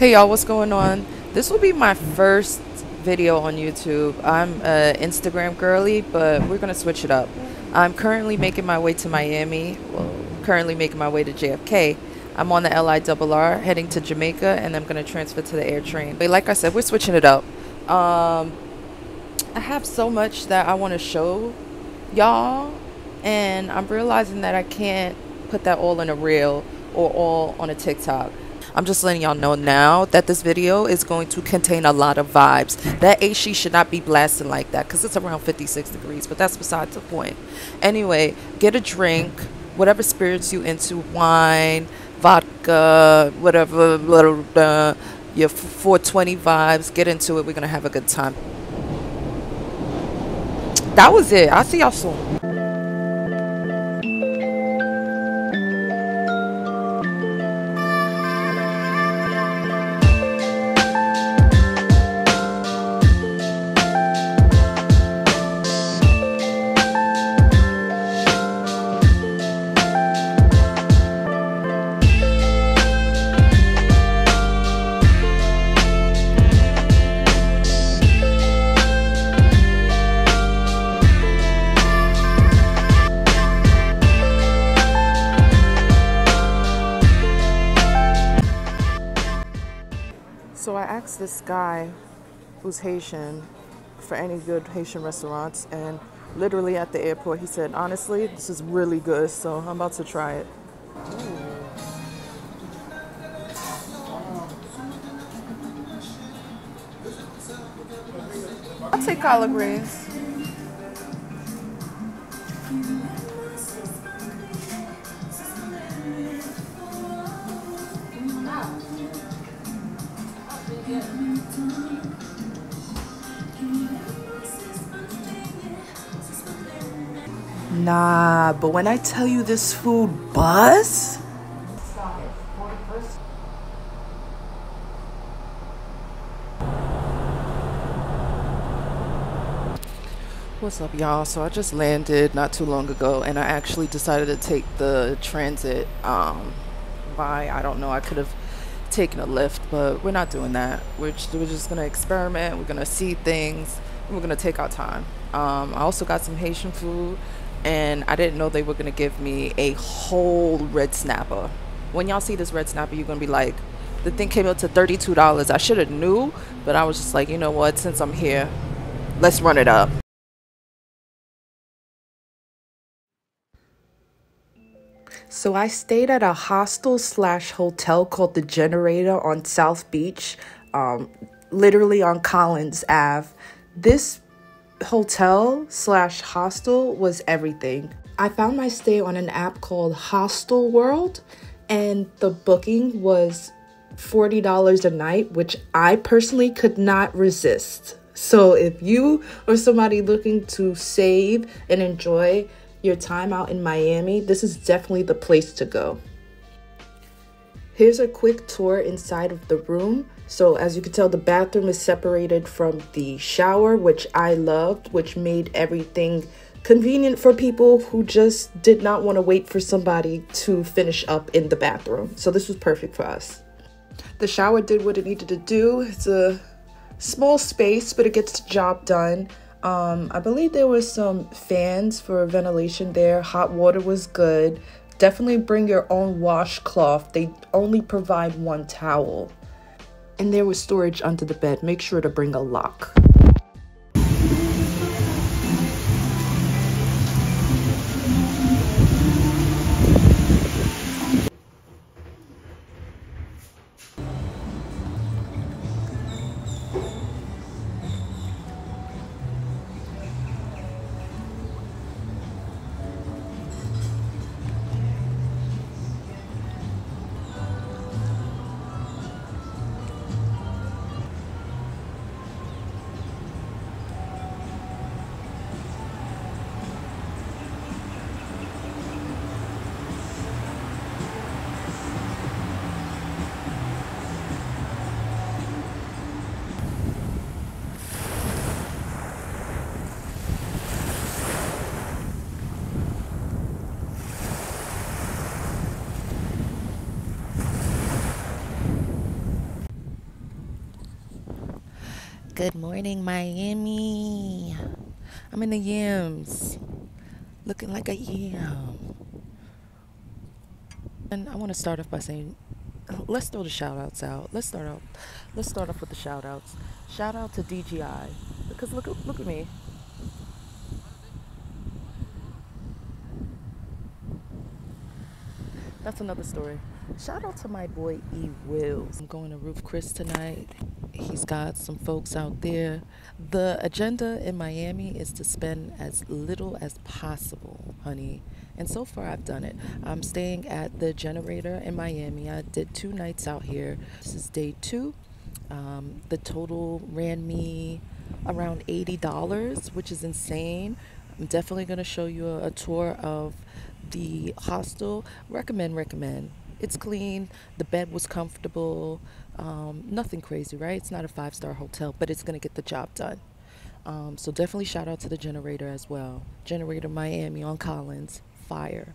Hey y'all, what's going on? This will be my first video on YouTube. I'm a Instagram girly, but we're gonna switch it up. I'm currently making my way to Miami. Well, currently making my way to JFK. I'm on the LIRR heading to Jamaica, and I'm gonna transfer to the air train. But like I said, we're switching it up. Um, I have so much that I want to show y'all, and I'm realizing that I can't put that all in a reel or all on a TikTok. I'm just letting y'all know now that this video is going to contain a lot of vibes. That AC should not be blasting like that because it's around 56 degrees, but that's besides the point. Anyway, get a drink, whatever spirits you into, wine, vodka, whatever, little, uh, your 420 vibes, get into it. We're going to have a good time. That was it. I'll see y'all soon. Guy who's Haitian for any good Haitian restaurants, and literally at the airport, he said, Honestly, this is really good, so I'm about to try it. I'll take collard greens. Nah, but when I tell you this food buzz, What's up, y'all? So I just landed not too long ago, and I actually decided to take the transit. Um, by I don't know. I could have taken a lift, but we're not doing that. We're just, we're just gonna experiment. We're gonna see things. We're gonna take our time. Um, I also got some Haitian food, and I didn't know they were gonna give me a whole red snapper. When y'all see this red snapper, you're gonna be like, the thing came out to thirty-two dollars. I should have knew, but I was just like, you know what? Since I'm here, let's run it up. So I stayed at a hostel slash hotel called the Generator on South Beach, um, literally on Collins Ave. This hotel slash hostel was everything. I found my stay on an app called Hostelworld, and the booking was $40 a night, which I personally could not resist. So if you or somebody looking to save and enjoy your time out in Miami, this is definitely the place to go. Here's a quick tour inside of the room. So as you can tell, the bathroom is separated from the shower, which I loved, which made everything convenient for people who just did not want to wait for somebody to finish up in the bathroom. So this was perfect for us. The shower did what it needed to do. It's a small space, but it gets the job done. Um, I believe there were some fans for ventilation there. Hot water was good. Definitely bring your own washcloth. They only provide one towel. And there was storage under the bed. Make sure to bring a lock. Good morning, Miami. I'm in the yams, looking like a yam. And I want to start off by saying, let's throw the shout outs out. Let's start out. Let's start off with the shout outs. Shout out to DGI because look look at me. That's another story. Shout out to my boy E Wills. I'm going to Roof Chris tonight. He's got some folks out there. The agenda in Miami is to spend as little as possible, honey. And so far, I've done it. I'm staying at the generator in Miami. I did two nights out here. This is day two. Um, the total ran me around $80, which is insane. I'm definitely going to show you a, a tour of the hostel. Recommend, recommend. It's clean. The bed was comfortable. Um, nothing crazy, right? It's not a five star hotel, but it's going to get the job done. Um, so definitely shout out to the generator as well. Generator Miami on Collins. Fire.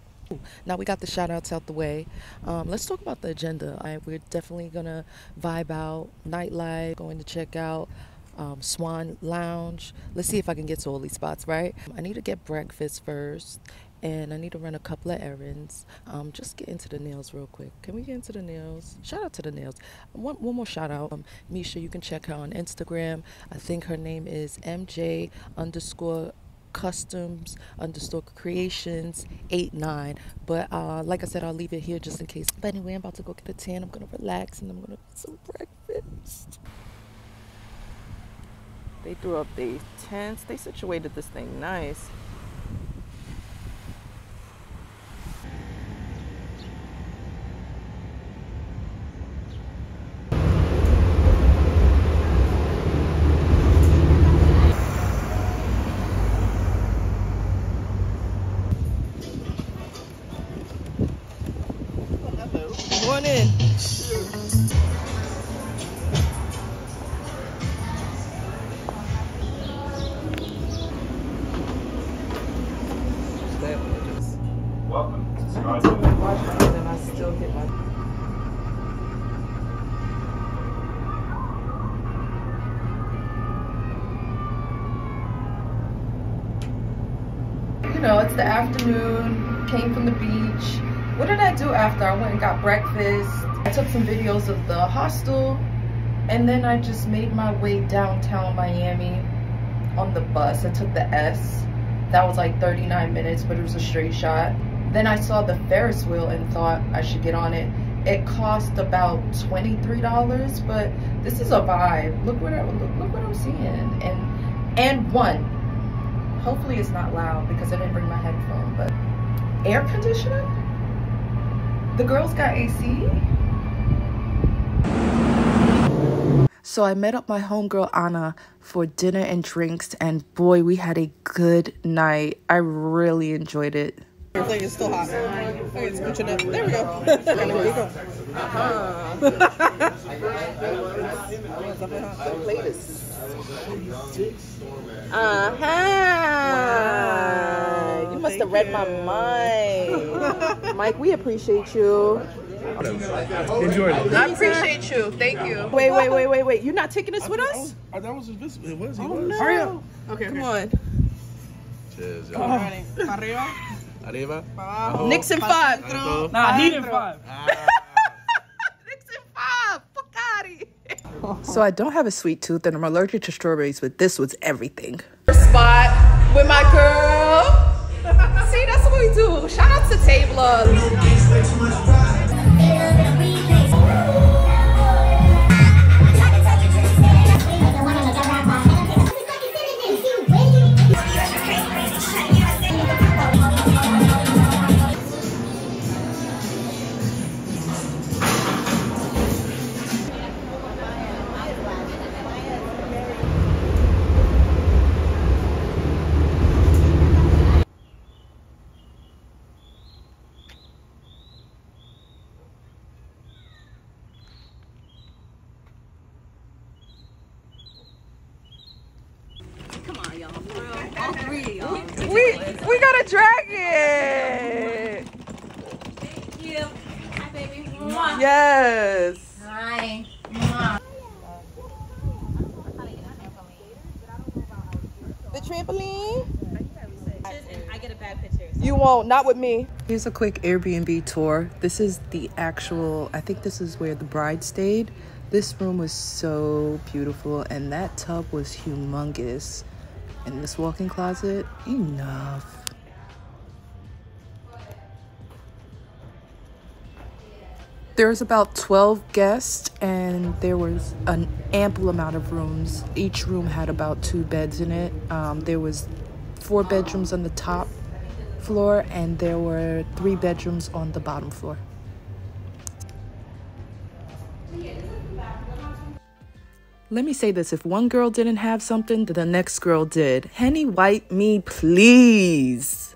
Now we got the shout outs out the way. Um, let's talk about the agenda. I, we're definitely going to vibe out, nightlife, going to check out um, Swan Lounge. Let's see if I can get to all these spots, right? I need to get breakfast first and I need to run a couple of errands. Um, just get into the nails real quick. Can we get into the nails? Shout out to the nails. One, one more shout out. Um, Misha, you can check her on Instagram. I think her name is MJ underscore customs underscore creations 89 but uh like i said i'll leave it here just in case but anyway i'm about to go get a tan i'm gonna relax and i'm gonna get some breakfast they threw up the tents they situated this thing nice After? I went and got breakfast. I took some videos of the hostel and then I just made my way downtown Miami on the bus. I took the S. That was like 39 minutes, but it was a straight shot. Then I saw the Ferris wheel and thought I should get on it. It cost about $23, but this is a vibe. Look what I, look, look what I'm seeing. And and one, hopefully it's not loud because I didn't bring my headphone, but air conditioning? The girls got AC? So I met up my homegirl Anna for dinner and drinks, and boy, we had a good night. I really enjoyed it. Your plate is still hot. Okay, it's scooching up. There we go. there we go. Uh-huh. The plate must have read my mind. Mike, we appreciate you. Enjoyed it. I appreciate you. Thank you. Wait, wait, wait, wait, wait. You're not taking this with us? I, that was his, it was. He Oh, was. no. Hurry up. Okay, Come okay. on. Cheers. Come on, ready. Arriba, Arriba. pa abajo, Nixon five. dentro, Nah, pa he did adentro. five. Ah. Nixon five. Fuck out So I don't have a sweet tooth and I'm allergic to strawberries, but this was everything. Spot with my girl. We do. Shout out to Tabler. Not with me. Here's a quick Airbnb tour. This is the actual, I think this is where the bride stayed. This room was so beautiful, and that tub was humongous. And this walk in closet, enough. There was about 12 guests, and there was an ample amount of rooms. Each room had about two beds in it. Um, there was four bedrooms on the top floor, and there were three bedrooms on the bottom floor. Let me say this if one girl didn't have something, the next girl did. Henny White me, please.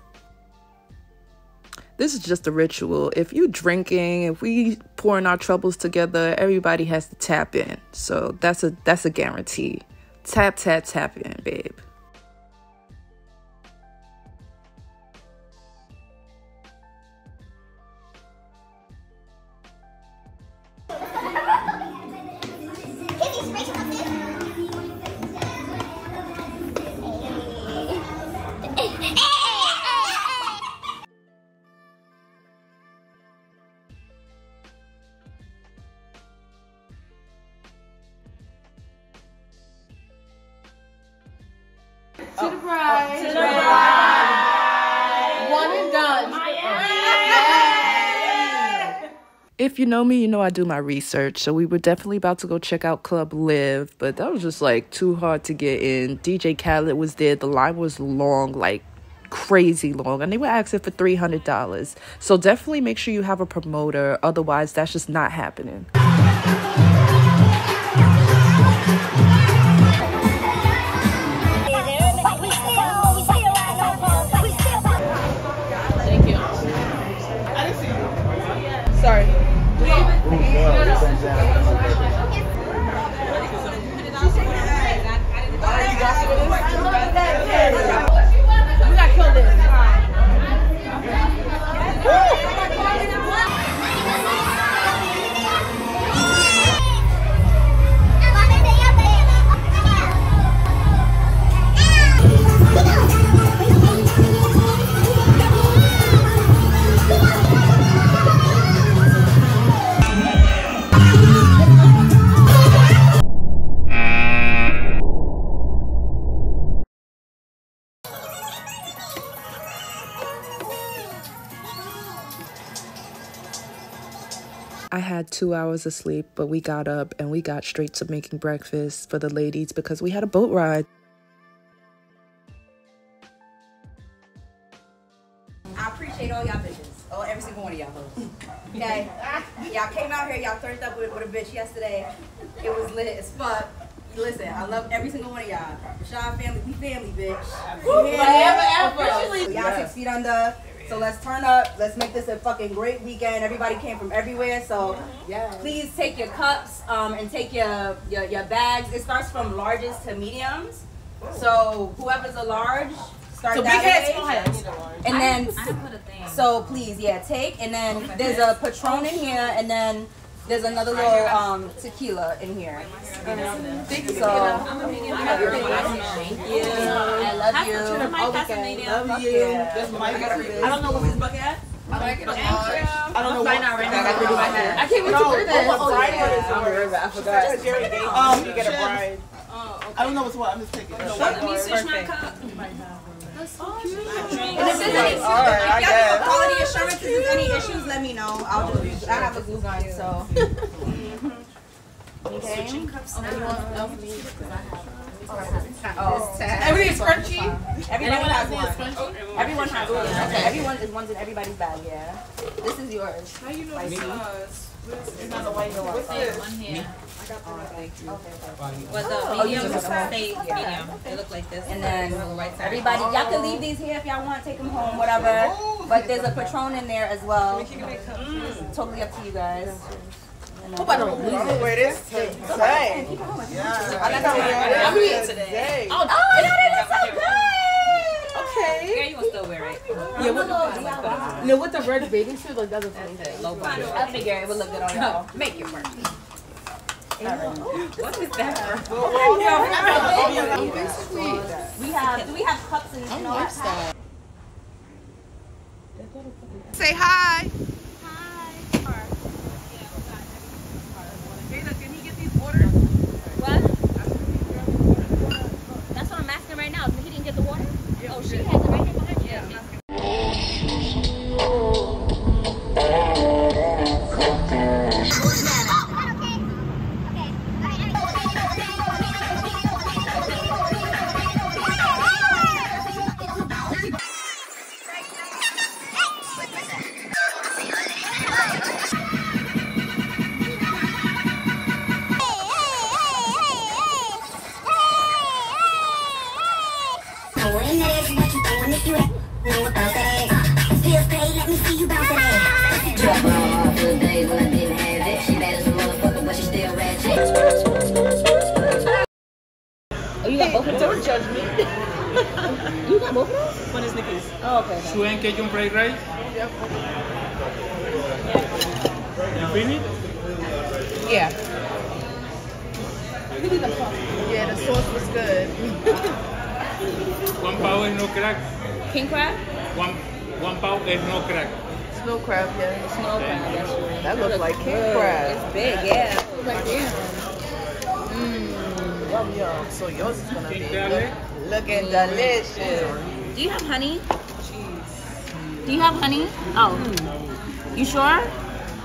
This is just a ritual. If you drinking, if we pouring our troubles together, everybody has to tap in. So that's a that's a guarantee. Tap tap tap in, babe. You know me, you know I do my research. So we were definitely about to go check out Club LIV, but that was just like too hard to get in. DJ Khaled was there. The line was long, like crazy long, and they were asking for $300. So definitely make sure you have a promoter. Otherwise, that's just not happening. Had two hours of sleep, but we got up and we got straight to making breakfast for the ladies because we had a boat ride. I appreciate all y'all bitches. Oh, every single one of y'all. Okay? y'all came out here, y'all turned up with, with a bitch yesterday. It was lit as fuck. Listen, I love every single one of y'all. Rashad family, we family, bitch. You hear me? Forever, ever. So y'all six feet under. So let's turn up. Let's make this a fucking great weekend. Everybody came from everywhere. So please take your cups um, and take your, your, your bags. It starts from largest to mediums. So whoever's a large, start So big that heads, way. small heads. And then I didn't put a thing. so please, yeah, take and then there's a Patron in here, and then there's another little um, tequila in here. So I'm gonna hang it thank you. I love you. Mike, that's a native. Love you. That's my I don't know what this bucket at. I don't know what. I can't wait to wear this. I forgot. Jerry gave um, you get a bride. I don't know what's what. I'm just taking it. Let me switch my cup. And if there's any, if y'all need quality assurance, if there's any issues, let me know. I'll just, I have a glue gun, so. Okay. Oh, Everything is crunchy. everybody has one. Everyone has one. Okay, everyone is one's in everybody's bag. Yeah. This is yours. How you know this? It's not the white one. What's this? One here. But Oh, the you medium just- stay medium. They look like this. And then the right side. everybody, y'all can leave these here if y'all want, take them home, whatever. But there's a Patron in there as well. Mm, totally up to you guys. And then- I'm gonna wear this today. Yeah. I like how we I'm today. Oh, y'all did it so good! Okay. Girl, you will still wear it. Yeah, with, no, with the red bathing suit, like that's the same thing. I figure it would look good on y'all. Make it work. What is that for? We have, do we have cups and all that? Say hi. Good. One pow is no crack. King crab? One one pow is no crack. Snow crab, yeah. Snow crab, that's right. That looks like king Good. crab. It's big, yeah. Like damn. Mm. Yum yum. So yours is gonna Pink be garlic. looking delicious. Do you have honey? Cheese. Do you have honey? Oh. You sure?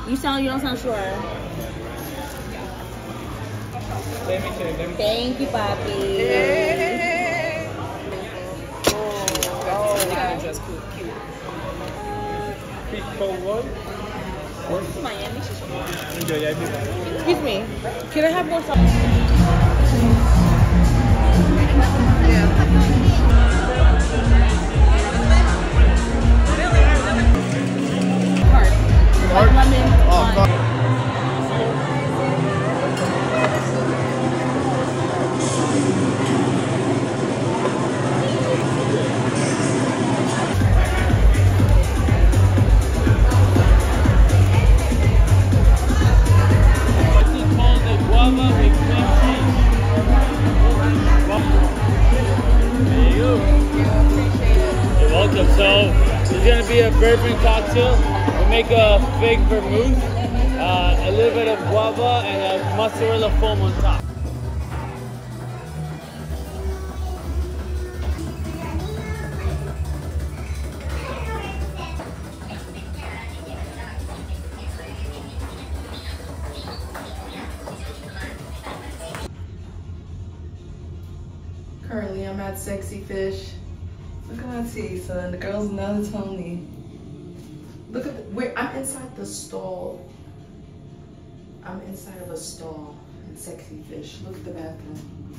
You sound you don't sound sure. Let me check. Me Thank you, Papi. Hey. Just cute. cute. pick forward. Miami. Enjoy, I. Excuse me. Can I have more sauce? This So it's gonna be a bourbon cocktail. We make a fig vermouth, uh, a little bit of guava, and a mozzarella foam on top. Currently, I'm at Sexy Fish. Teeth, son. The girls know to tell me. Look at the, where I'm inside the stall. I'm inside of a stall in Sexy Fish. Look at the bathroom.